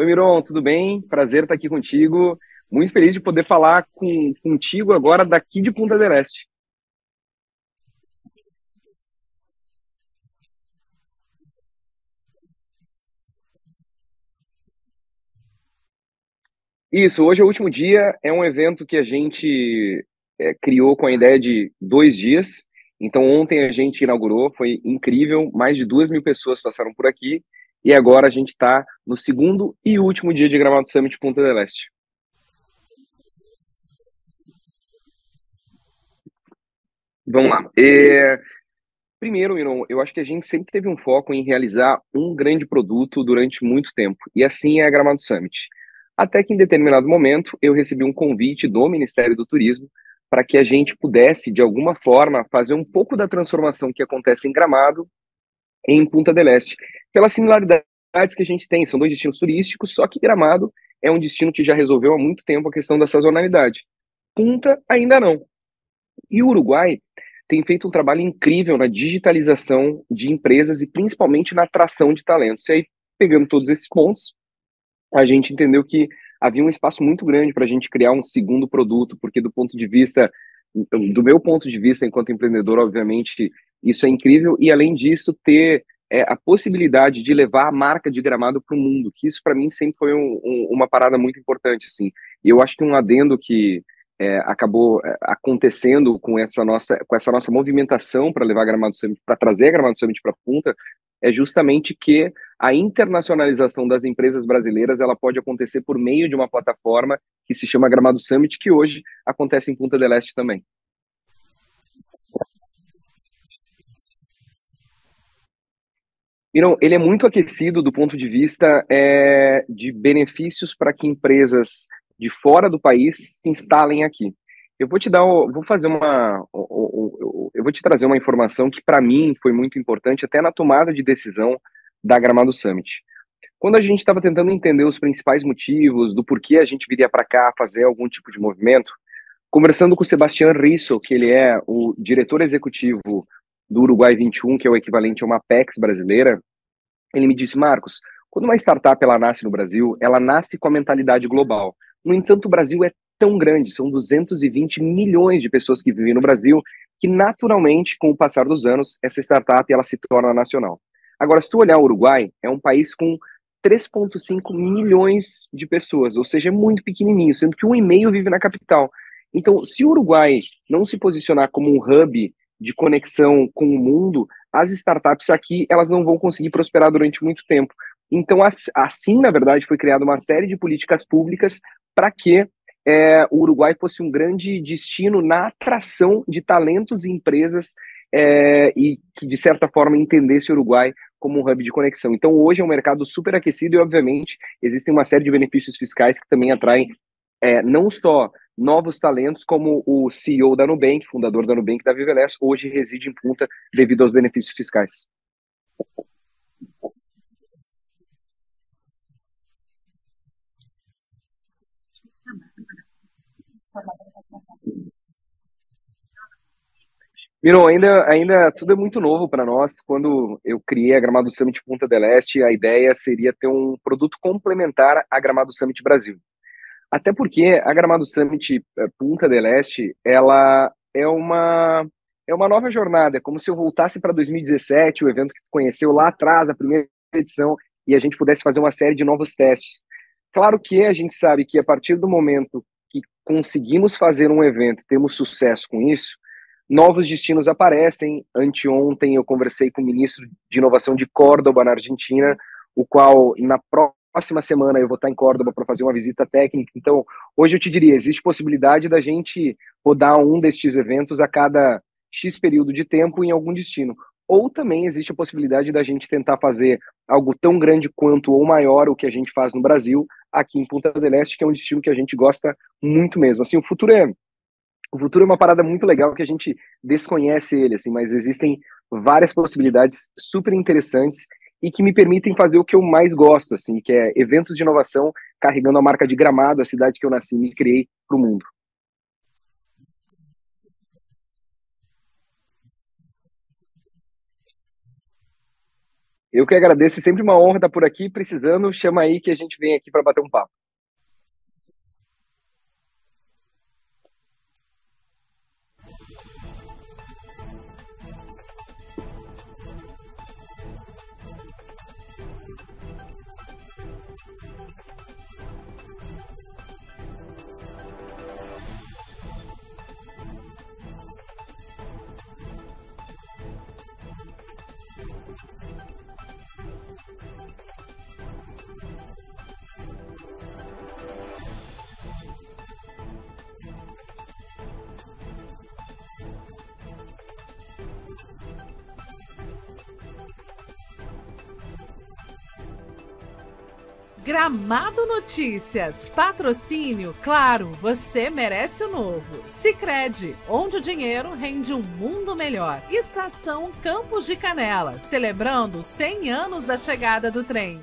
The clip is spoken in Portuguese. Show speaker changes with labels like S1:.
S1: Oi, Miron, tudo bem? Prazer estar aqui contigo. Muito feliz de poder falar com, contigo agora daqui de Punta del Este. Isso, hoje é o último dia, é um evento que a gente é, criou com a ideia de dois dias. Então, ontem a gente inaugurou, foi incrível, mais de duas mil pessoas passaram por aqui, e agora a gente está no segundo e último dia de Gramado Summit Punta del Este. Vamos lá. É... Primeiro, Iron, eu acho que a gente sempre teve um foco em realizar um grande produto durante muito tempo, e assim é a Gramado Summit. Até que em determinado momento eu recebi um convite do Ministério do Turismo para que a gente pudesse, de alguma forma, fazer um pouco da transformação que acontece em Gramado em Punta del Este, pelas similaridades que a gente tem. São dois destinos turísticos, só que Gramado é um destino que já resolveu há muito tempo a questão da sazonalidade. Punta ainda não. E o Uruguai tem feito um trabalho incrível na digitalização de empresas e principalmente na atração de talentos. E aí, pegando todos esses pontos, a gente entendeu que havia um espaço muito grande para a gente criar um segundo produto, porque do ponto de vista, do meu ponto de vista enquanto empreendedor, obviamente, isso é incrível, e além disso, ter é, a possibilidade de levar a marca de gramado para o mundo, que isso para mim sempre foi um, um, uma parada muito importante, assim, e eu acho que um adendo que é, acabou é, acontecendo com essa nossa com essa nossa movimentação para levar Gramado Summit, para trazer Gramado Summit para a punta, é justamente que a internacionalização das empresas brasileiras ela pode acontecer por meio de uma plataforma que se chama Gramado Summit, que hoje acontece em Punta del Este também. Então, ele é muito aquecido do ponto de vista é, de benefícios para que empresas de fora do país se instalem aqui. Eu vou te dar, vou fazer uma, eu vou te trazer uma informação que para mim foi muito importante até na tomada de decisão da Gramado Summit. Quando a gente estava tentando entender os principais motivos do porquê a gente viria para cá fazer algum tipo de movimento, conversando com o Sebastião Risso, que ele é o diretor executivo do Uruguai 21, que é o equivalente a uma PEX brasileira, ele me disse, Marcos, quando uma startup ela nasce no Brasil, ela nasce com a mentalidade global. No entanto, o Brasil é tão grande, são 220 milhões de pessoas que vivem no Brasil, que naturalmente, com o passar dos anos, essa startup ela se torna nacional. Agora, se tu olhar o Uruguai, é um país com 3,5 milhões de pessoas, ou seja, é muito pequenininho, sendo que um e meio vive na capital. Então, se o Uruguai não se posicionar como um hub de conexão com o mundo, as startups aqui elas não vão conseguir prosperar durante muito tempo. Então, assim, na verdade, foi criada uma série de políticas públicas para que é, o Uruguai fosse um grande destino na atração de talentos e empresas é, e que, de certa forma, entendesse o Uruguai como um hub de conexão. Então, hoje é um mercado super aquecido e, obviamente, existem uma série de benefícios fiscais que também atraem é, não só novos talentos, como o CEO da Nubank, fundador da Nubank, da Viveles, hoje reside em Punta devido aos benefícios fiscais. Miron, ainda, ainda tudo é muito novo para nós. Quando eu criei a Gramado Summit Punta del Este, a ideia seria ter um produto complementar à Gramado Summit Brasil. Até porque a Gramado Summit eh, Punta del Este, ela é uma é uma nova jornada, é como se eu voltasse para 2017, o evento que conheceu lá atrás, a primeira edição, e a gente pudesse fazer uma série de novos testes. Claro que a gente sabe que a partir do momento que conseguimos fazer um evento, temos sucesso com isso, novos destinos aparecem. Anteontem eu conversei com o ministro de Inovação de Córdoba, na Argentina, o qual na próxima semana eu vou estar em Córdoba para fazer uma visita técnica. Então, hoje eu te diria, existe possibilidade da gente rodar um destes eventos a cada X período de tempo em algum destino. Ou também existe a possibilidade da gente tentar fazer algo tão grande quanto ou maior o que a gente faz no Brasil, aqui em Punta del Este, que é um destino que a gente gosta muito mesmo. Assim, o futuro é o futuro é uma parada muito legal que a gente desconhece ele, assim, mas existem várias possibilidades super interessantes e que me permitem fazer o que eu mais gosto, assim, que é eventos de inovação carregando a marca de Gramado, a cidade que eu nasci e criei para o mundo. Eu que agradeço, sempre uma honra estar por aqui. Precisando, chama aí que a gente vem aqui para bater um papo.
S2: Gramado Notícias, patrocínio, claro, você merece o novo. Sicredi, onde o dinheiro rende um mundo melhor. Estação Campos de Canela, celebrando 100 anos da chegada do trem.